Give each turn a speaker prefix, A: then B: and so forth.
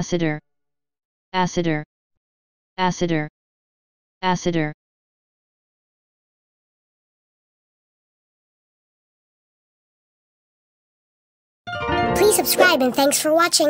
A: Acider. Acider. Acider. Acider.
B: Please subscribe and thanks for watching.